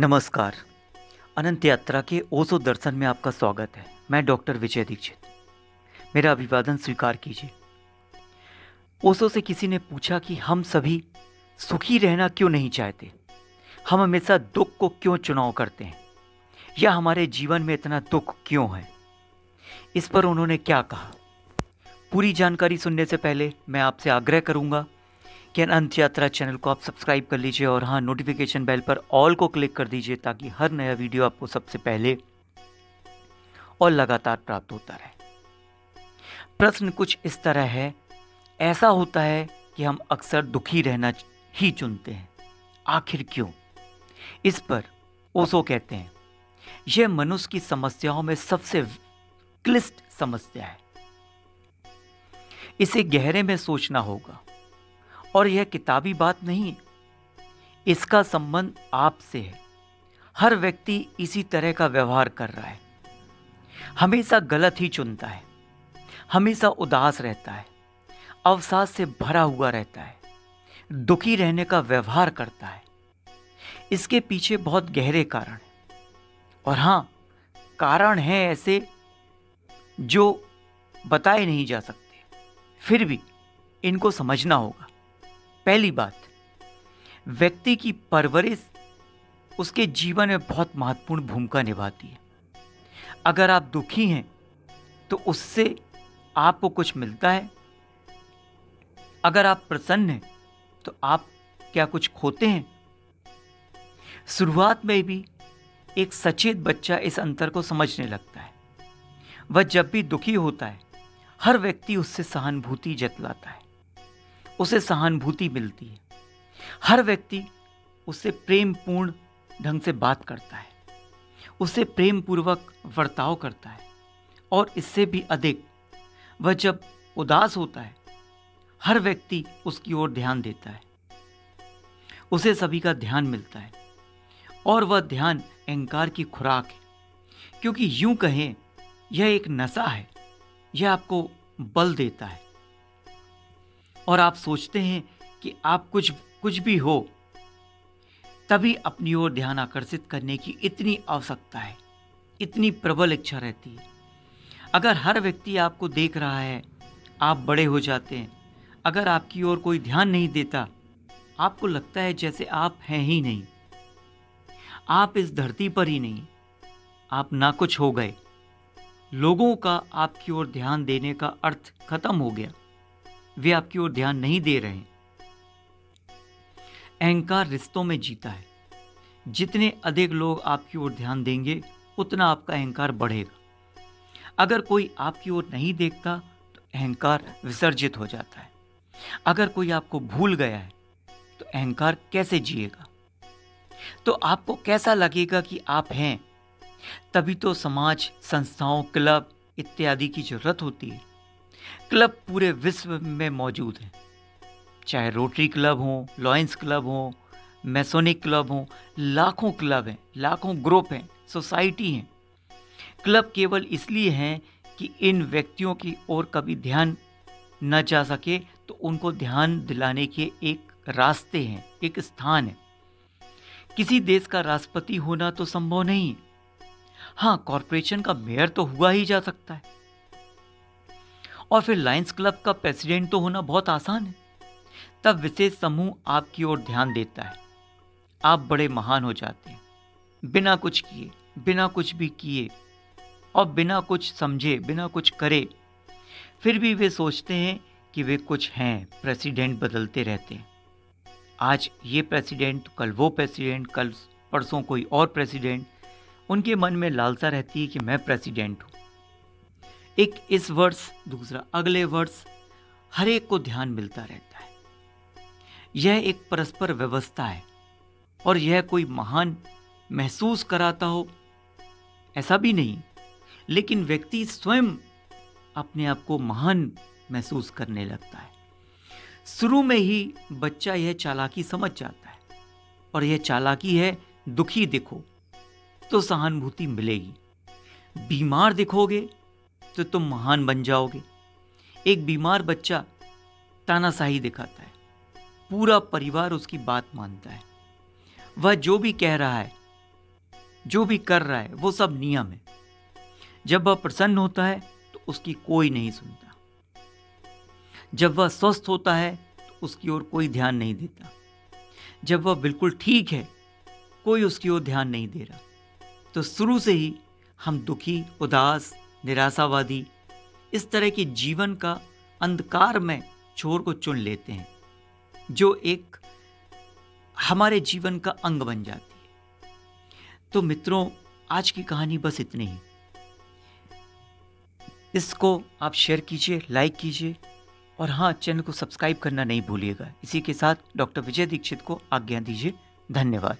नमस्कार। अनंत यात्रा के ओसो दर्शन में आपका स्वागत है। मैं डॉक्टर विजय दीक्षित। मेरा अभिवादन स्वीकार कीजिए। ओसो से किसी ने पूछा कि हम सभी सुखी रहना क्यों नहीं चाहते? हम हमेशा दुख को क्यों चुनाव करते हैं? या हमारे जीवन में इतना दुख क्यों है? इस पर उन्होंने क्या कहा? पूरी जानकारी सुनने से पहले मैं आपसे आग्रह करूँगा कि अंत यात्रा चैनल को आप सब्सक्राइब कर लीजिए और हाँ नोटिफिकेशन बेल पर ऑल को क्लिक कर दीजिए ताकि हर नया वीडियो आपको सबसे पहले और लगातार प्राप्त होता रहे। प्रश्न कुछ इस तरह है, ऐसा होता है कि हम अक्सर दुखी रहना ही चुनते हैं। आखिर क्यों? इस पर ओसो कहते हैं, यह मनुष्य की समस्याओं में सबसे क्लिष्ट समस्या है। इसे गहरे में सोचना होगा। और यह किताबी बात नहीं है इसका संबंध आपसे है। हर व्यक्ति इसी तरह का व्यवहार कर रहा है। हमेशा गलत ही चुनता है, हमेशा उदास रहता है, अवसाद से भरा हुआ रहता है, दुखी रहने का व्यवहार करता है। इसके पीछे बहुत गहरे कारण हैं। और हाँ, कारण हैं ऐसे जो बताए नहीं जा सकते। फिर भी इनको समझना होगा। पहली बात, व्यक्ति की परवरिश उसके जीवन में बहुत महत्वपूर्ण भूमिका निभाती है। अगर आप दुखी हैं तो उससे आपको कुछ मिलता है। अगर आप प्रसन्न हैं तो आप क्या कुछ खोते हैं? शुरुआत में भी एक सचेत बच्चा इस अंतर को समझने लगता है। वह जब भी दुखी होता है, हर व्यक्ति उससे सहानुभूति जतलाता है। उसे सहानुभूति मिलती है। हर व्यक्ति उससे प्रेम पूर्ण ढंग से बात करता है। उससे प्रेम पूर्वक वर्ताव करता है। और इससे भी अधिक वह जब उदास होता है, हर व्यक्ति उसकी ओर ध्यान देता है। उसे सभी का ध्यान मिलता है। और वह ध्यान अहंकार की खुराक है। क्योंकि यूँ कहें, यह एक नशा है। यह आपको बल देता है। और आप सोचते हैं कि आप कुछ कुछ भी हो, तभी अपनी ओर ध्यान आकर्षित करने की इतनी आवश्यकता है, इतनी प्रबल इच्छा रहती है। अगर हर व्यक्ति आपको देख रहा है, आप बड़े हो जाते हैं। अगर आपकी ओर कोई ध्यान नहीं देता, आपको लगता है जैसे आप हैं ही नहीं। आप इस धरती पर ही नहीं, आप ना कुछ हो गए। लोगों का आपकी ओर ध्यान देने का अर्थ खत्म हो गया। वे आपकी ओर ध्यान नहीं दे रहे अहंकार रिश्तों में जीता है। जितने अधिक लोग आपकी ओर ध्यान देंगे, उतना आपका अहंकार बढ़ेगा। अगर कोई आपकी ओर नहीं देखता तो अहंकार विसर्जित हो जाता है। अगर कोई आपको भूल गया है तो अहंकार कैसे जिएगा? तो आपको कैसा लगेगा कि आप हैं? तभी तो समाज, संस्थाओं, क्लब इत्यादि की ज़रूरत होती है। क्लब पूरे विश्व में मौजूद हैं। चाहे रोटरी क्लब हो, लॉयंस क्लब हो, मैसोनिक क्लब हो, लाखों क्लब हैं, लाखों ग्रुप हैं, सोसाइटी हैं। क्लब केवल इसलिए हैं कि इन व्यक्तियों की ओर कभी ध्यान न जा सके तो उनको ध्यान दिलाने के एक रास्ते हैं, एक स्थान है। किसी देश का राष्ट्रपति होना तो संभव नहीं है। कॉरपोरेशन का मेयर तो हुआ ही जा सकता है। और फिर लायंस क्लब का प्रेसिडेंट तो होना बहुत आसान है। तब विशेष समूह आपकी ओर ध्यान देता है। आप बड़े महान हो जाते हैं। बिना कुछ किए, बिना कुछ भी किए और बिना कुछ समझे, बिना कुछ करे, फिर भी वे सोचते हैं कि वे कुछ हैं प्रेसिडेंट बदलते रहते हैं। आज ये प्रेसिडेंट कल वो प्रेसिडेंट कल परसों कोई और प्रेसिडेंट उनके मन में लालसा रहती है कि मैं प्रेसिडेंट हूँ। एक इस वर्ष, दूसरा अगले वर्ष, हर एक को ध्यान मिलता रहता है। यह एक परस्पर व्यवस्था है और यह कोई महान महसूस कराता हो, ऐसा भी नहीं, लेकिन व्यक्ति स्वयं अपने आप को महान महसूस करने लगता है। शुरू में ही बच्चा यह चालाकी समझ जाता है और यह चालाकी है, दुखी दिखो तो सहानुभूति मिलेगी। बीमार दिखोगे तो तुम महान बन जाओगे। एक बीमार बच्चा तानाशाही दिखाता है। पूरा परिवार उसकी बात मानता है। वह जो भी कह रहा है, जो भी कर रहा है, वो सब नियम है। जब वह प्रसन्न होता है तो उसकी कोई नहीं सुनता। जब वह स्वस्थ होता है तो उसकी ओर कोई ध्यान नहीं देता। जब वह बिल्कुल ठीक है, कोई उसकी ओर ध्यान नहीं दे रहा। तो शुरू से ही हम दुखी, उदास निराशावादी, इस तरह के जीवन का अंधकार में छोर को चुन लेते हैं, जो एक हमारे जीवन का अंग बन जाती है। तो मित्रों, आज की कहानी बस इतनी ही। इसको आप शेयर कीजिए लाइक कीजिए, और हाँ चैनल को सब्सक्राइब करना नहीं भूलिएगा। इसी के साथ डॉक्टर विजय दीक्षित को आज्ञा दीजिए। धन्यवाद।